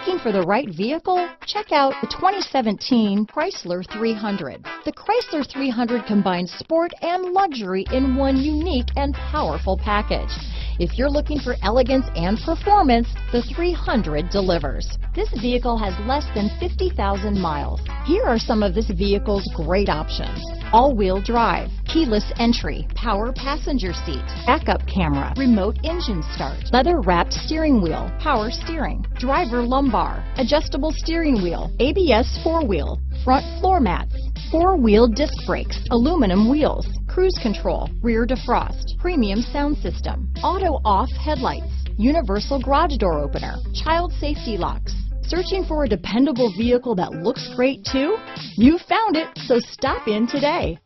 Looking for the right vehicle? Check out the 2017 Chrysler 300. The Chrysler 300 combines sport and luxury in one unique and powerful package. If you're looking for elegance and performance, the 300 delivers. This vehicle has less than 50,000 miles. Here are some of this vehicle's great options. All-wheel drive, keyless entry, power passenger seat, backup camera, remote engine start, leather-wrapped steering wheel, power steering, driver lumbar, adjustable steering wheel, ABS four-wheel, front floor mats, four-wheel disc brakes, aluminum wheels, cruise control, rear defrost, premium sound system, auto-off headlights, universal garage door opener, child safety locks. Searching for a dependable vehicle that looks great too? You found it, so stop in today.